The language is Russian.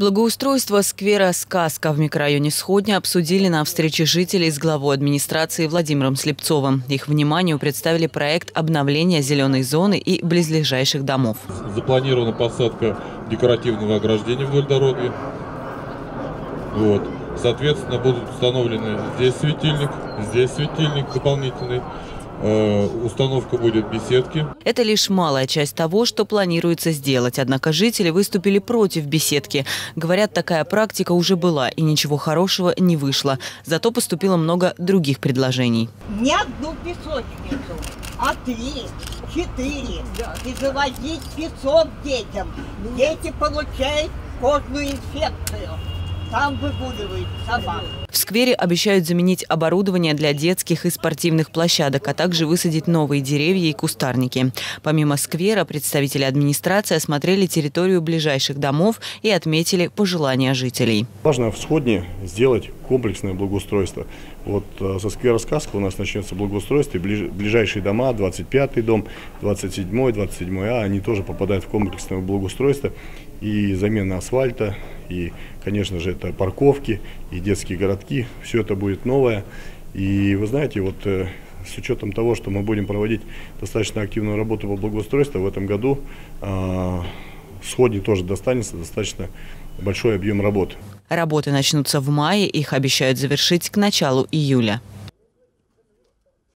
Благоустройство сквера «Сказка» в микрорайоне Сходня обсудили на встрече жителей с главой администрации Владимиром Слепцовым. Их вниманию представили проект обновления зеленой зоны и близлежащих домов. Запланирована посадка декоративного ограждения вдоль дороги. Вот. Соответственно, будут установлены здесь светильник, здесь светильник дополнительный. Э, установка будет беседки. Это лишь малая часть того, что планируется сделать. Однако жители выступили против беседки. Говорят, такая практика уже была и ничего хорошего не вышло. Зато поступило много других предложений. Не одну песочницу, а три, четыре. И завозить 500 детям. Дети получают кожную инфекцию. Там выгуливают собак. Сквере обещают заменить оборудование для детских и спортивных площадок, а также высадить новые деревья и кустарники. Помимо сквера, представители администрации осмотрели территорию ближайших домов и отметили пожелания жителей. Важно в Сходне сделать комплексное благоустройство. Вот э, со сквера «Сказка» у нас начнется благоустройство, ближайшие дома, 25-й дом, 27-й, 27-А, они тоже попадают в комплексное благоустройство. И замена асфальта, и, конечно же, это парковки, и детские городки, все это будет новое. И вы знаете, вот э, с учетом того, что мы будем проводить достаточно активную работу по благоустройству, в этом году э, сходни тоже достанется достаточно большой объем работы. Работы начнутся в мае, их обещают завершить к началу июля.